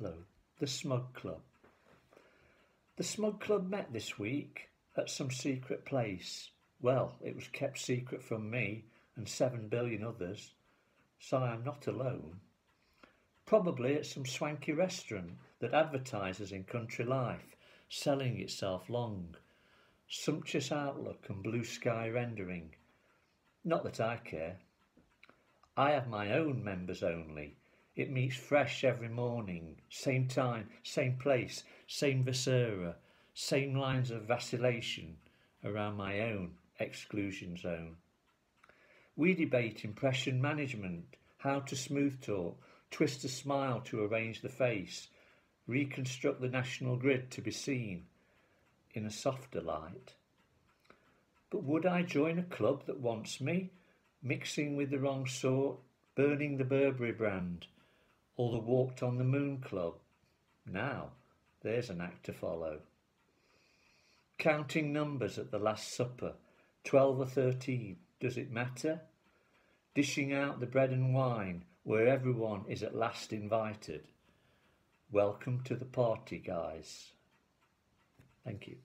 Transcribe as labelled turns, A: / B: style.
A: Hello. The Smug Club. The Smug Club met this week at some secret place. Well, it was kept secret from me and seven billion others, so I am not alone. Probably at some swanky restaurant that advertises in country life, selling itself long. Sumptuous outlook and blue sky rendering. Not that I care. I have my own members only. It meets fresh every morning, same time, same place, same viscera, same lines of vacillation around my own exclusion zone. We debate impression management, how to smooth talk, twist a smile to arrange the face, reconstruct the national grid to be seen in a softer light. But would I join a club that wants me, mixing with the wrong sort, burning the Burberry brand, or the Walked on the Moon Club? Now, there's an act to follow. Counting numbers at the Last Supper, twelve or thirteen, does it matter? Dishing out the bread and wine where everyone is at last invited. Welcome to the party, guys. Thank you.